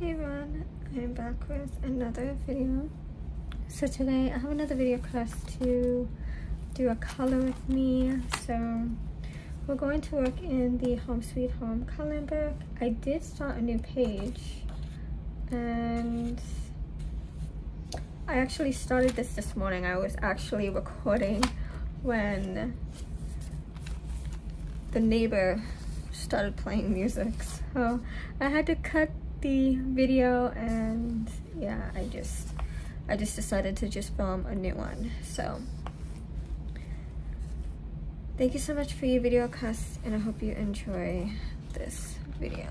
Hey everyone, I'm back with another video. So today I have another video class to do a color with me. So we're going to work in the Home Sweet Home coloring book. I did start a new page and I actually started this this morning. I was actually recording when the neighbor started playing music. So I had to cut the video and yeah, I just I just decided to just film a new one. So thank you so much for your video cast and I hope you enjoy this video.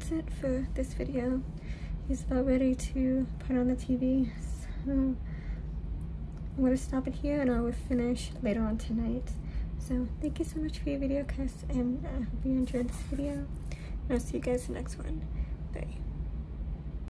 That's it for this video. He's about ready to put on the TV. So I'm to stop it here and I will finish later on tonight. So thank you so much for your video, Chris, and I hope you enjoyed this video. And I'll see you guys in the next one. Bye.